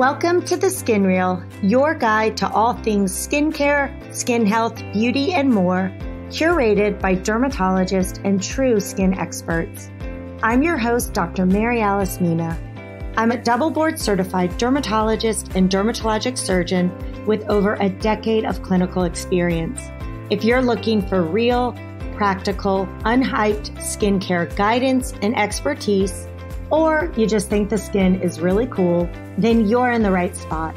Welcome to the Skin Real, your guide to all things skincare, skin health, beauty, and more, curated by dermatologists and true skin experts. I'm your host, Dr. Mary Alice Mina. I'm a double board certified dermatologist and dermatologic surgeon with over a decade of clinical experience. If you're looking for real, practical, unhyped skincare guidance and expertise, or you just think the skin is really cool, then you're in the right spot.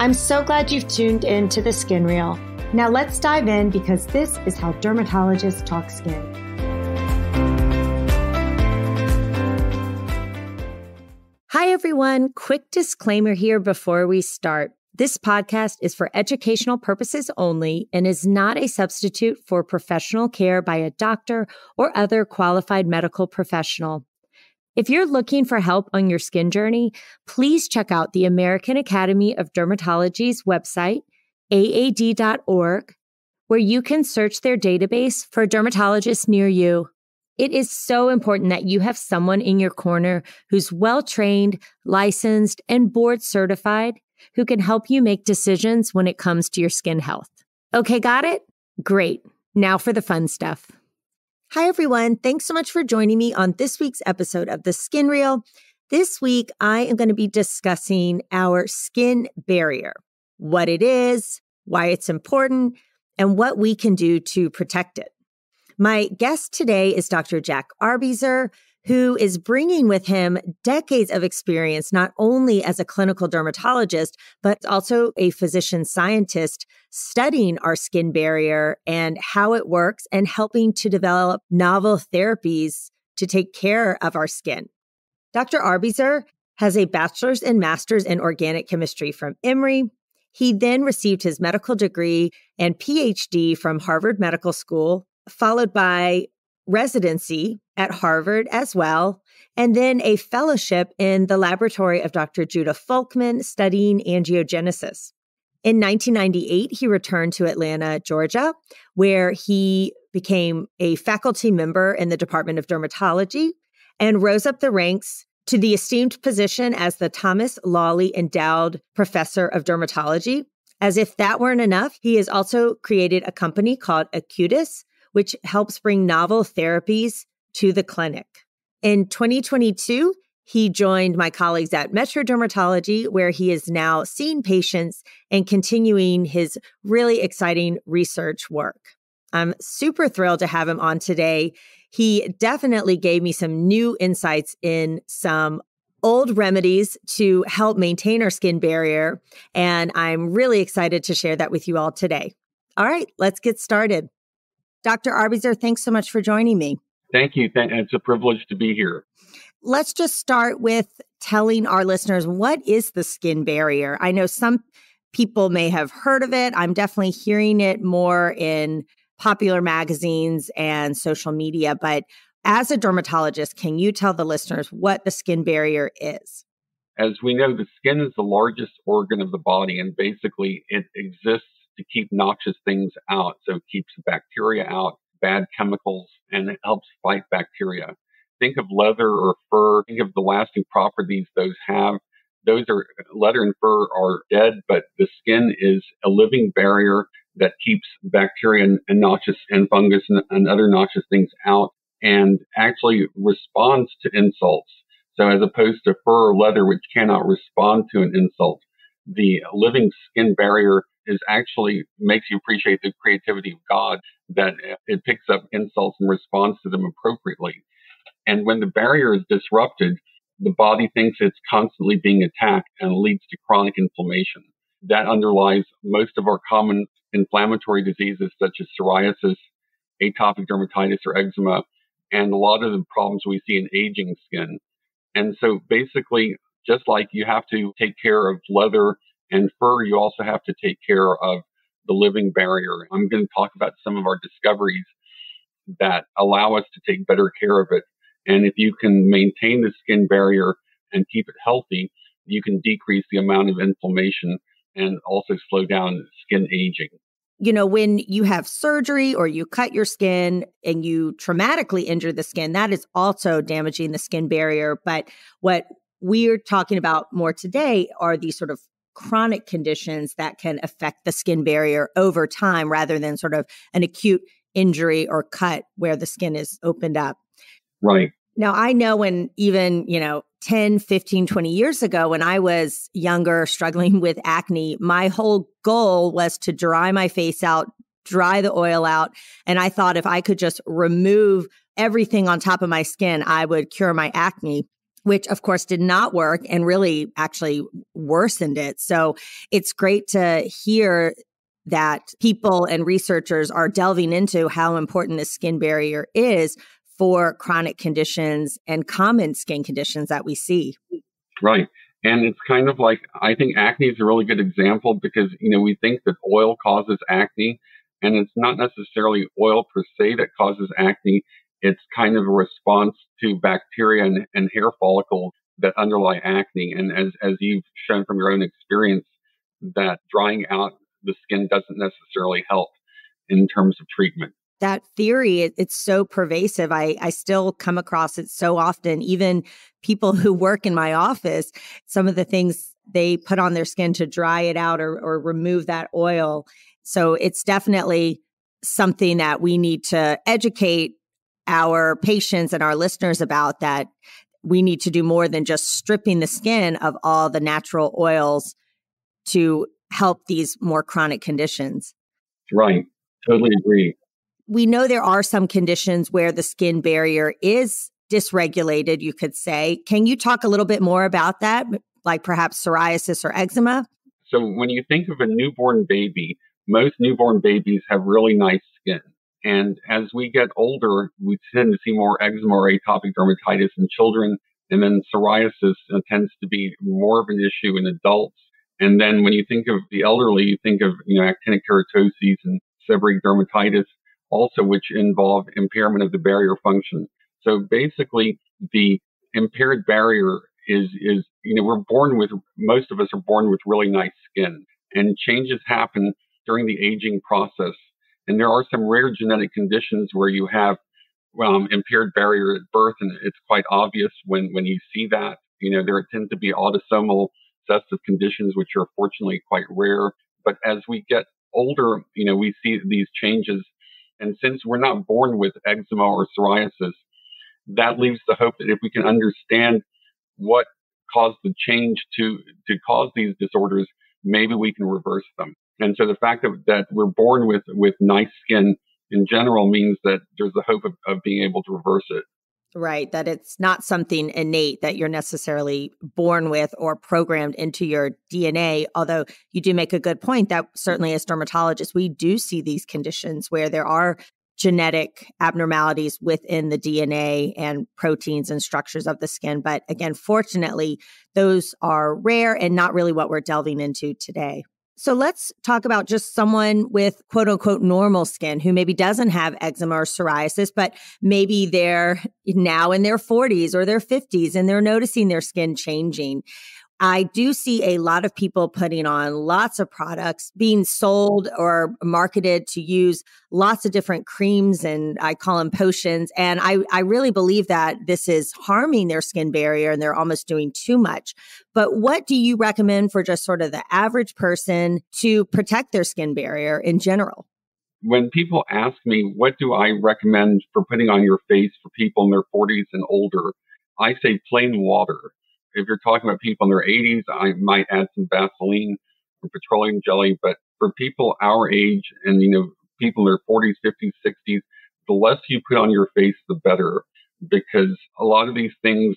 I'm so glad you've tuned in to the Skin Real. Now let's dive in because this is how dermatologists talk skin. Hi, everyone. Quick disclaimer here before we start. This podcast is for educational purposes only and is not a substitute for professional care by a doctor or other qualified medical professional. If you're looking for help on your skin journey, please check out the American Academy of Dermatology's website, aad.org, where you can search their database for dermatologists near you. It is so important that you have someone in your corner who's well trained, licensed, and board certified who can help you make decisions when it comes to your skin health. Okay, got it? Great. Now for the fun stuff. Hi, everyone. Thanks so much for joining me on this week's episode of The Skin Real. This week, I am going to be discussing our skin barrier, what it is, why it's important, and what we can do to protect it. My guest today is Dr. Jack Arbiser, who is bringing with him decades of experience, not only as a clinical dermatologist, but also a physician scientist studying our skin barrier and how it works and helping to develop novel therapies to take care of our skin. Dr. Arbiser has a bachelor's and master's in organic chemistry from Emory. He then received his medical degree and PhD from Harvard Medical School, followed by residency at Harvard as well, and then a fellowship in the laboratory of Dr. Judah Folkman studying angiogenesis. In 1998, he returned to Atlanta, Georgia, where he became a faculty member in the Department of Dermatology and rose up the ranks to the esteemed position as the Thomas Lawley Endowed Professor of Dermatology. As if that weren't enough, he has also created a company called Acutis, which helps bring novel therapies to the clinic. In 2022, he joined my colleagues at Metro Dermatology, where he is now seeing patients and continuing his really exciting research work. I'm super thrilled to have him on today. He definitely gave me some new insights in some old remedies to help maintain our skin barrier. And I'm really excited to share that with you all today. All right, let's get started. Dr. Arbiser, thanks so much for joining me. Thank you. It's a privilege to be here. Let's just start with telling our listeners what is the skin barrier? I know some people may have heard of it. I'm definitely hearing it more in popular magazines and social media, but as a dermatologist, can you tell the listeners what the skin barrier is? As we know, the skin is the largest organ of the body, and basically it exists to keep noxious things out. So it keeps bacteria out, bad chemicals, and it helps fight bacteria. Think of leather or fur. Think of the lasting properties those have. Those are leather and fur are dead, but the skin is a living barrier that keeps bacteria and, and noxious and fungus and, and other noxious things out and actually responds to insults. So as opposed to fur or leather, which cannot respond to an insult, the living skin barrier is actually makes you appreciate the creativity of God that it picks up insults and responds to them appropriately. And when the barrier is disrupted, the body thinks it's constantly being attacked and leads to chronic inflammation. That underlies most of our common inflammatory diseases such as psoriasis, atopic dermatitis, or eczema, and a lot of the problems we see in aging skin. And so basically, just like you have to take care of leather and fur, you also have to take care of the living barrier. I'm going to talk about some of our discoveries that allow us to take better care of it. And if you can maintain the skin barrier and keep it healthy, you can decrease the amount of inflammation and also slow down skin aging. You know, when you have surgery or you cut your skin and you traumatically injure the skin, that is also damaging the skin barrier. But what we're talking about more today are these sort of chronic conditions that can affect the skin barrier over time rather than sort of an acute injury or cut where the skin is opened up. Right. Now, I know when even, you know, 10, 15, 20 years ago, when I was younger, struggling with acne, my whole goal was to dry my face out, dry the oil out. And I thought if I could just remove everything on top of my skin, I would cure my acne which of course did not work and really actually worsened it. So it's great to hear that people and researchers are delving into how important the skin barrier is for chronic conditions and common skin conditions that we see. Right. And it's kind of like I think acne is a really good example because you know we think that oil causes acne and it's not necessarily oil per se that causes acne. It's kind of a response to bacteria and, and hair follicles that underlie acne. And as, as you've shown from your own experience, that drying out the skin doesn't necessarily help in terms of treatment. That theory it, it's so pervasive. I i still come across it so often. Even people who work in my office some of the things they put on their skin to dry it out or, or remove that oil. So it's definitely something that we need to educate our patients and our listeners about that we need to do more than just stripping the skin of all the natural oils to help these more chronic conditions right totally agree we know there are some conditions where the skin barrier is dysregulated, you could say. Can you talk a little bit more about that, like perhaps psoriasis or eczema? So, when you think of a newborn baby, most newborn babies have really nice. And as we get older, we tend to see more eczema or atopic dermatitis in children. And then psoriasis uh, tends to be more of an issue in adults. And then when you think of the elderly, you think of, you know, actinic keratoses and seborrheic dermatitis also which involve impairment of the barrier function. So basically, the impaired barrier is is you know we're born with most of us are born with really nice skin, and changes happen during the aging process. And there are some rare genetic conditions where you have um, impaired barrier at birth, and it's quite obvious when when you see that. You know there tend to be autosomal recessive conditions, which are fortunately quite rare. But as we get older, you know we see these changes and since we're not born with eczema or psoriasis, that leaves the hope that if we can understand what caused the change to, to cause these disorders, maybe we can reverse them. And so the fact that, that we're born with, with nice skin in general means that there's the hope of, of being able to reverse it. Right. That it's not something innate that you're necessarily born with or programmed into your DNA. Although you do make a good point that certainly as dermatologists, we do see these conditions where there are genetic abnormalities within the DNA and proteins and structures of the skin. But again, fortunately, those are rare and not really what we're delving into today. So let's talk about just someone with quote unquote normal skin who maybe doesn't have eczema or psoriasis, but maybe they're now in their 40s or their 50s and they're noticing their skin changing. I do see a lot of people putting on lots of products being sold or marketed to use lots of different creams and I call them potions. And I, I really believe that this is harming their skin barrier and they're almost doing too much. But what do you recommend for just sort of the average person to protect their skin barrier in general? When people ask me, what do I recommend for putting on your face for people in their 40s and older? I say plain water if you're talking about people in their 80s, I might add some Vaseline or petroleum jelly. But for people our age and, you know, people in their 40s, 50s, 60s, the less you put on your face, the better because a lot of these things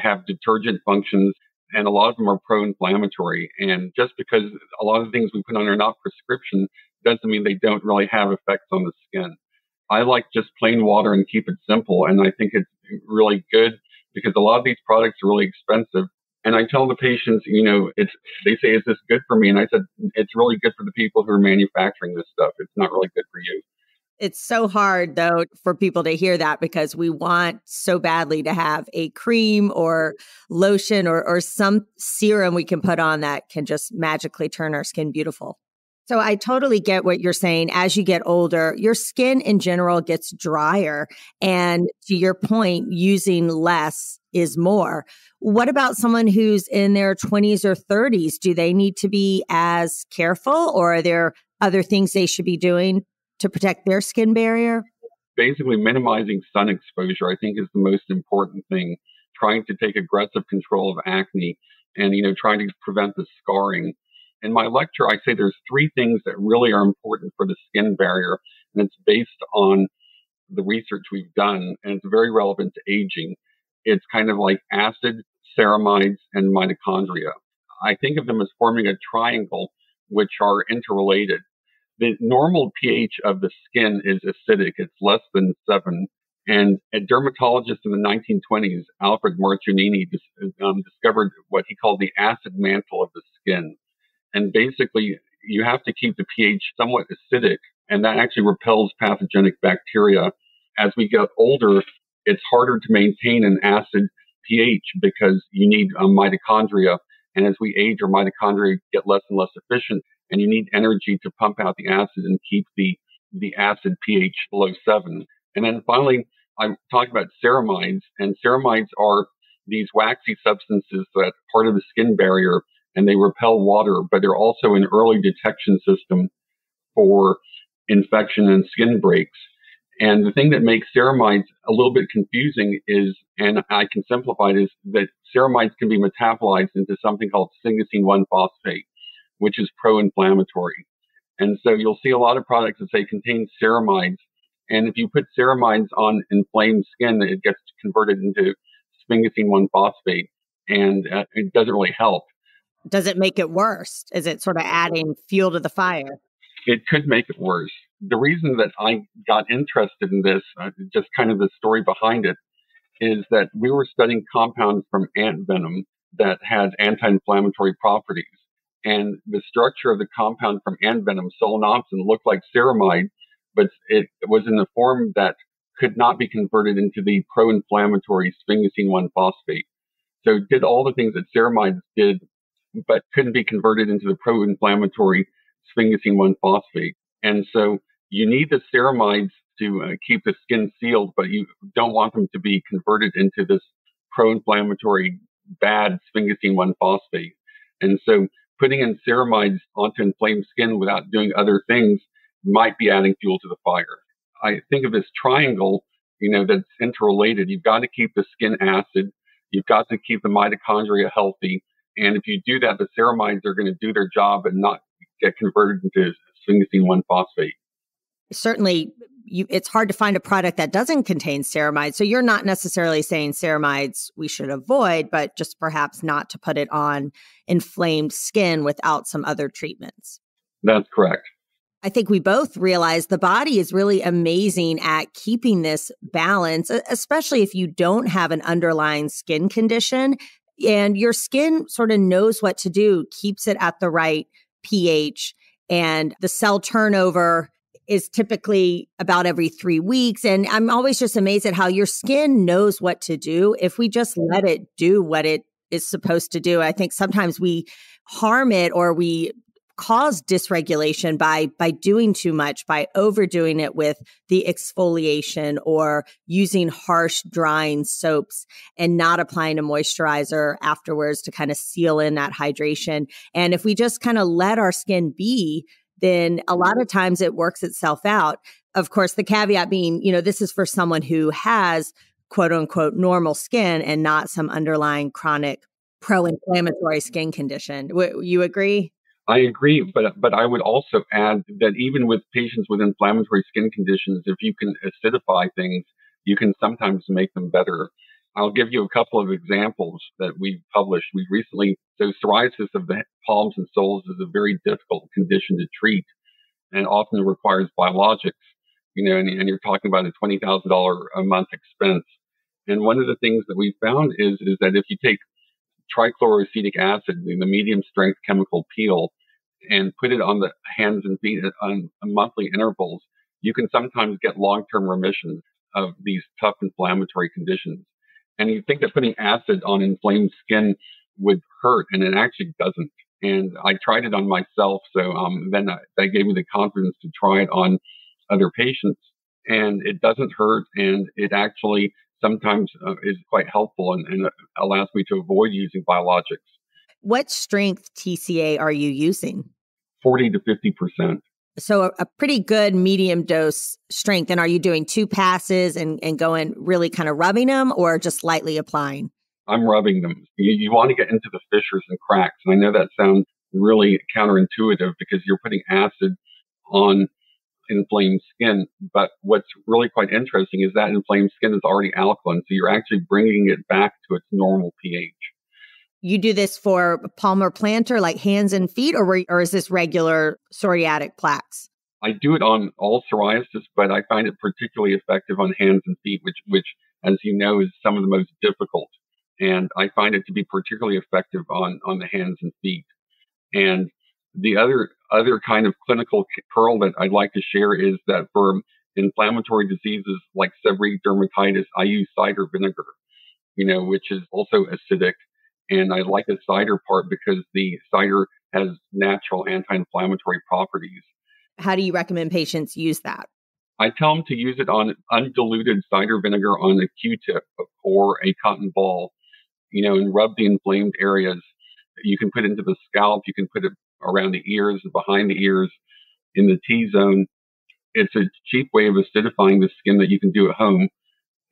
have detergent functions and a lot of them are pro-inflammatory. And just because a lot of things we put on are not prescription doesn't mean they don't really have effects on the skin. I like just plain water and keep it simple. And I think it's really good because a lot of these products are really expensive. And I tell the patients, you know, it's, they say, is this good for me? And I said, it's really good for the people who are manufacturing this stuff. It's not really good for you. It's so hard though for people to hear that because we want so badly to have a cream or lotion or, or some serum we can put on that can just magically turn our skin beautiful. So I totally get what you're saying. As you get older, your skin in general gets drier. And to your point, using less is more. What about someone who's in their 20s or 30s? Do they need to be as careful or are there other things they should be doing to protect their skin barrier? Basically, minimizing sun exposure, I think, is the most important thing. Trying to take aggressive control of acne and, you know, trying to prevent the scarring in my lecture, I say there's three things that really are important for the skin barrier, and it's based on the research we've done, and it's very relevant to aging. It's kind of like acid, ceramides, and mitochondria. I think of them as forming a triangle, which are interrelated. The normal pH of the skin is acidic. It's less than seven. And a dermatologist in the 1920s, Alfred Marchionini, um, discovered what he called the acid mantle of the skin. And basically, you have to keep the pH somewhat acidic, and that actually repels pathogenic bacteria. As we get older, it's harder to maintain an acid pH because you need a mitochondria. And as we age, our mitochondria get less and less efficient, and you need energy to pump out the acid and keep the, the acid pH below seven. And then finally, I'm talking about ceramides, and ceramides are these waxy substances that part of the skin barrier and they repel water, but they're also an early detection system for infection and skin breaks. And the thing that makes ceramides a little bit confusing is, and I can simplify it, is that ceramides can be metabolized into something called sphingosine 1 phosphate, which is pro-inflammatory. And so you'll see a lot of products that say contain ceramides. And if you put ceramides on inflamed skin, it gets converted into sphingosine 1 phosphate and uh, it doesn't really help. Does it make it worse? Is it sort of adding fuel to the fire? It could make it worse. The reason that I got interested in this, uh, just kind of the story behind it, is that we were studying compounds from ant venom that had anti-inflammatory properties. And the structure of the compound from ant venom, solenopsin, looked like ceramide, but it was in a form that could not be converted into the pro-inflammatory sphingosine 1 phosphate. So it did all the things that ceramides did but couldn't be converted into the pro-inflammatory sphingosine 1 phosphate. And so you need the ceramides to uh, keep the skin sealed, but you don't want them to be converted into this pro-inflammatory bad sphingosine 1 phosphate. And so putting in ceramides onto inflamed skin without doing other things might be adding fuel to the fire. I think of this triangle, you know, that's interrelated. You've got to keep the skin acid. You've got to keep the mitochondria healthy and if you do that, the ceramides are going to do their job and not get converted into sphingosine 1 phosphate. Certainly, you, it's hard to find a product that doesn't contain ceramides. So you're not necessarily saying ceramides we should avoid, but just perhaps not to put it on inflamed skin without some other treatments. That's correct. I think we both realize the body is really amazing at keeping this balance, especially if you don't have an underlying skin condition and your skin sort of knows what to do, keeps it at the right pH. And the cell turnover is typically about every three weeks. And I'm always just amazed at how your skin knows what to do if we just let it do what it is supposed to do. I think sometimes we harm it or we cause dysregulation by by doing too much by overdoing it with the exfoliation or using harsh drying soaps and not applying a moisturizer afterwards to kind of seal in that hydration and if we just kind of let our skin be then a lot of times it works itself out of course the caveat being you know this is for someone who has quote unquote normal skin and not some underlying chronic pro-inflammatory skin condition. W- you agree? I agree, but but I would also add that even with patients with inflammatory skin conditions, if you can acidify things, you can sometimes make them better. I'll give you a couple of examples that we've published. We recently, so psoriasis of the palms and soles is a very difficult condition to treat and often requires biologics, you know, and, and you're talking about a $20,000 a month expense. And one of the things that we found is, is that if you take trichloroacetic acid, the medium strength chemical peel, and put it on the hands and feet on monthly intervals, you can sometimes get long term remissions of these tough inflammatory conditions. And you think that putting acid on inflamed skin would hurt, and it actually doesn't. And I tried it on myself. So um, then I, that gave me the confidence to try it on other patients. And it doesn't hurt. And it actually sometimes uh, is quite helpful and, and allows me to avoid using biologics. What strength TCA are you using? 40 to 50%. So a, a, pretty good medium dose strength. And are you doing two passes and, and going really kind of rubbing them or just lightly applying? I'm rubbing them. You, you want to get into the fissures and cracks. And I know that sounds really counterintuitive because you're putting acid on inflamed skin. But what's really quite interesting is that inflamed skin is already alkaline. So you're actually bringing it back to its normal pH. You do this for palmar plantar, like hands and feet, or, or is this regular psoriatic plaques? I do it on all psoriasis, but I find it particularly effective on hands and feet, which, which, as you know, is some of the most difficult. And I find it to be particularly effective on, on the hands and feet. And the other other kind of clinical pearl that I'd like to share is that for inflammatory diseases like seborrheic dermatitis, I use cider vinegar, you know, which is also acidic. And I like the cider part because the cider has natural anti-inflammatory properties. How do you recommend patients use that? I tell them to use it on undiluted cider vinegar on a Q-tip or a cotton ball, you know, and rub the inflamed areas. You can put it into the scalp. You can put it around the ears, behind the ears, in the T zone. It's a cheap way of acidifying the skin that you can do at home.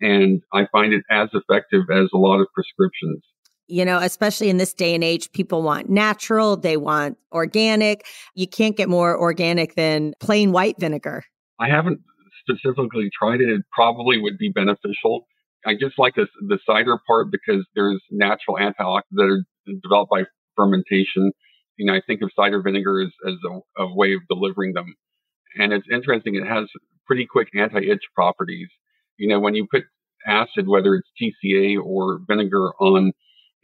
And I find it as effective as a lot of prescriptions. You know, especially in this day and age, people want natural, they want organic. You can't get more organic than plain white vinegar. I haven't specifically tried it. It probably would be beneficial. I just like this, the cider part because there's natural antioxidants that are developed by fermentation you know, I think of cider vinegar as, as a, a way of delivering them. And it's interesting, it has pretty quick anti itch properties. You know, when you put acid, whether it's TCA or vinegar on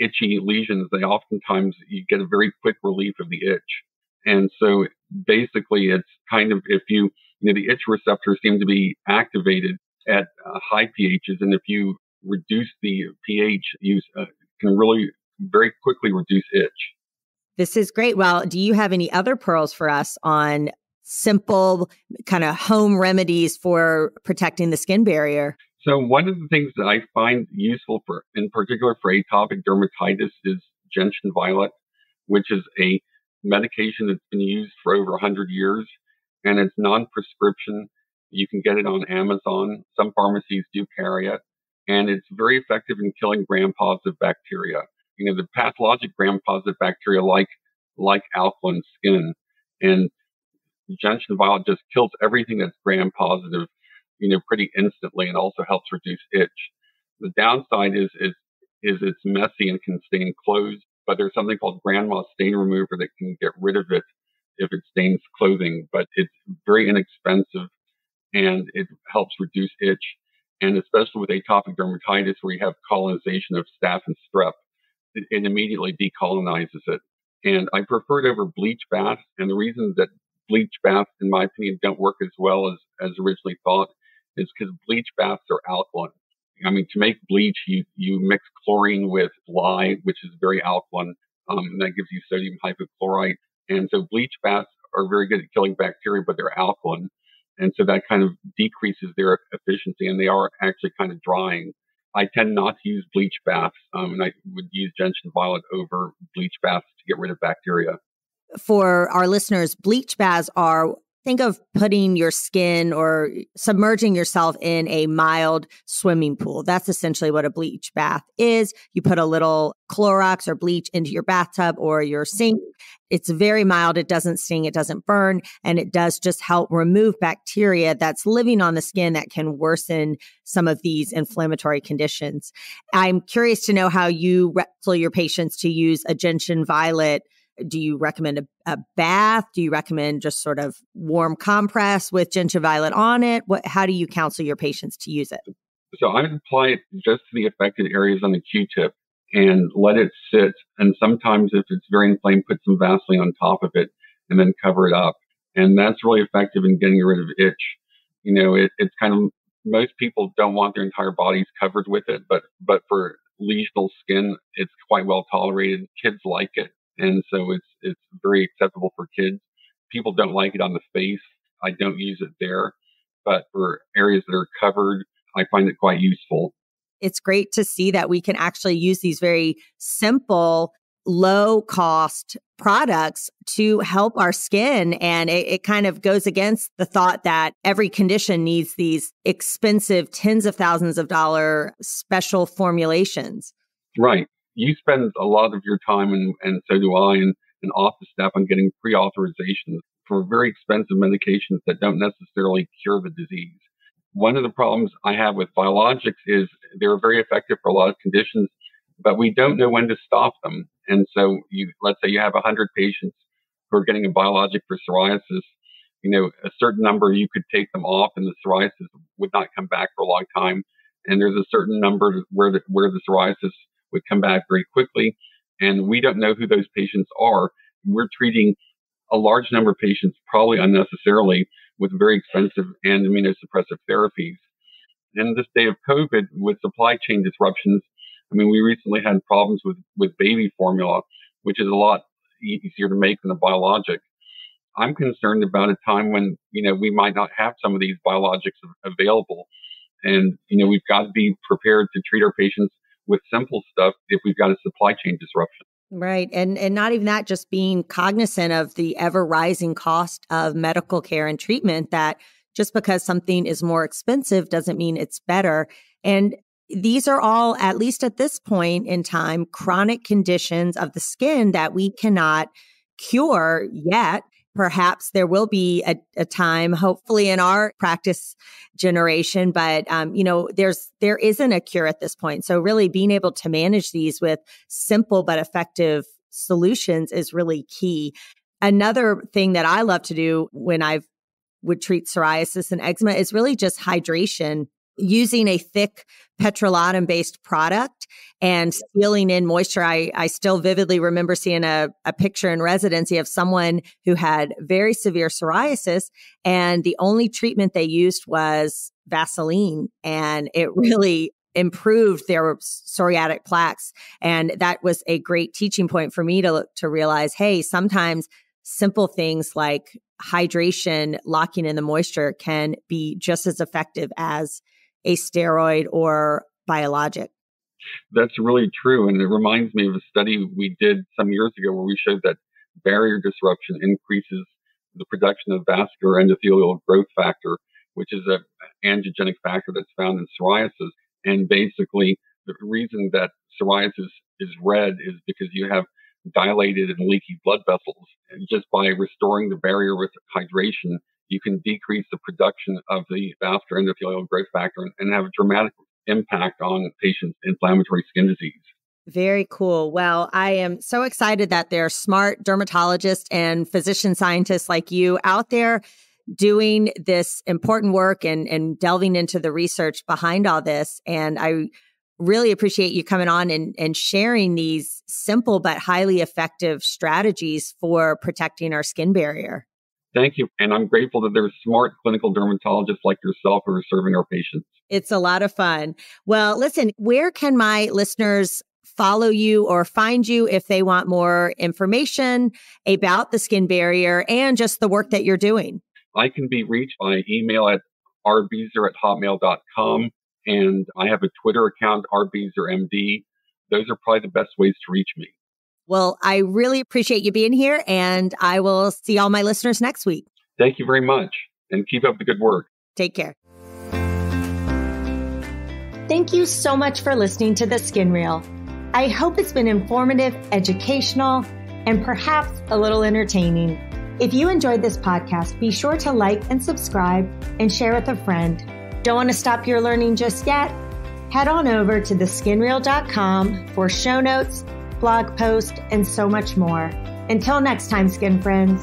itchy lesions, they oftentimes you get a very quick relief of the itch. And so basically, it's kind of if you, you know, the itch receptors seem to be activated at uh, high pHs. And if you reduce the pH, you uh, can really very quickly reduce itch. This is great. Well, do you have any other pearls for us on simple kind of home remedies for protecting the skin barrier? So one of the things that I find useful for, in particular for atopic dermatitis is gentian violet, which is a medication that's been used for over 100 years and it's non-prescription. You can get it on Amazon. Some pharmacies do carry it and it's very effective in killing gram-positive bacteria you know, the pathologic gram-positive bacteria like like alkaline skin, and gentian violet just kills everything that's gram-positive, you know, pretty instantly, and also helps reduce itch. The downside is is is it's messy and can stain clothes, but there's something called grandma stain remover that can get rid of it if it stains clothing, but it's very inexpensive and it helps reduce itch. And especially with atopic dermatitis, where you have colonization of staph and strep, it immediately decolonizes it. And I prefer it over bleach baths. And the reason that bleach baths, in my opinion, don't work as well as, as originally thought is because bleach baths are alkaline. I mean, to make bleach, you, you mix chlorine with lye, which is very alkaline, um, and that gives you sodium hypochlorite. And so bleach baths are very good at killing bacteria, but they're alkaline. And so that kind of decreases their efficiency, and they are actually kind of drying. I tend not to use bleach baths, um, and I would use gentian violet over bleach baths to get rid of bacteria. For our listeners, bleach baths are think of putting your skin or submerging yourself in a mild swimming pool. That's essentially what a bleach bath is. You put a little Clorox or bleach into your bathtub or your sink. It's very mild. It doesn't sting. It doesn't burn. And it does just help remove bacteria that's living on the skin that can worsen some of these inflammatory conditions. I'm curious to know how you tell your patients to use a gentian violet do you recommend a, a, bath? Do you recommend just sort of warm compress with gentian violet on it? What, how do you counsel your patients to use it? So I would apply it just to the affected areas on the Q-tip and let it sit. And sometimes if it's very inflamed, put some Vaseline on top of it and then cover it up. And that's really effective in getting rid of itch. You know, it, it's kind of, most people don't want their entire bodies covered with it, but, but for lesional skin, it's quite well tolerated. Kids like it And so it's, it's very acceptable for kids. People don't like it on the face. I don't use it there, but for areas that are covered, I find it quite useful. It's great to see that we can actually use these very simple low cost products to help our skin. And it, it, kind of goes against the thought that every condition needs these expensive tens of thousands of dollar special formulations. Right. You spend a lot of your time, and, and so do I, and, and office staff on getting pre authorizations for very expensive medications that don't necessarily cure the disease. One of the problems I have with biologics is they're very effective for a lot of conditions, but we don't know when to stop them. And so you, let's say you have 100 patients who are getting a biologic for psoriasis. You know, a certain number you could take them off and the psoriasis would not come back for a long time. And there's a certain number where the, where the psoriasis would come back very quickly. And we don't know who those patients are. We're treating a large number of patients, probably unnecessarily, with very expensive and immunosuppressive therapies. In this day of COVID, with supply chain disruptions, I mean, we recently had problems with, with baby formula, which is a lot easier to make than a biologic. I'm concerned about a time when, you know, we might not have some of these biologics available. And, you know, we've got to be prepared to treat our patients with simple stuff if we've got a supply chain disruption. Right. And and not even that just being cognizant of the ever rising cost of medical care and treatment that just because something is more expensive doesn't mean it's better. And these are all, at least at this point in time, chronic conditions of the skin that we cannot cure yet. Perhaps there will be a, a time, hopefully in our practice generation, but um, you know, there's there isn't a cure at this point. So really being able to manage these with simple but effective solutions is really key. Another thing that I love to do when I would treat psoriasis and eczema is really just hydration using a thick petrolatum based product and sealing in moisture. I, I still vividly remember seeing a, a picture in residency of someone who had very severe psoriasis and the only treatment they used was Vaseline and it really improved their psoriatic plaques. And that was a great teaching point for me to, to realize, hey, sometimes simple things like hydration, locking in the moisture can be just as effective as a steroid or biologic. That's really true. And it reminds me of a study we did some years ago where we showed that barrier disruption increases the production of vascular endothelial growth factor, which is an angiogenic factor that's found in psoriasis. And basically, the reason that psoriasis is red is because you have dilated and leaky blood vessels. And just by restoring the barrier with hydration, you can decrease the production of the vascular endothelial growth factor and, and have a dramatic impact on patients' inflammatory skin disease. Very cool. Well, I am so excited that there are smart dermatologists and physician scientists like you out there doing this important work and, and delving into the research behind all this. And I really appreciate you coming on and, and sharing these simple but highly effective strategies for protecting our skin barrier. Thank you. And I'm grateful that there's smart clinical dermatologists like yourself who are serving our patients. It's a lot of fun. Well, listen, where can my listeners follow you or find you if they want more information about the skin barrier and just the work that you're doing? I can be reached by email at arbiser at hotmail.com. And I have a Twitter account, arbisermd. Those are probably the best ways to reach me. Well, I really appreciate you being here, and I will see all my listeners next week. Thank you very much, and keep up the good work. Take care. Thank you so much for listening to The Skin Real. I hope it's been informative, educational, and perhaps a little entertaining. If you enjoyed this podcast, be sure to like and subscribe and share with a friend. Don't want to stop your learning just yet? Head on over to theskinreal.com for show notes blog post, and so much more. Until next time, skin friends.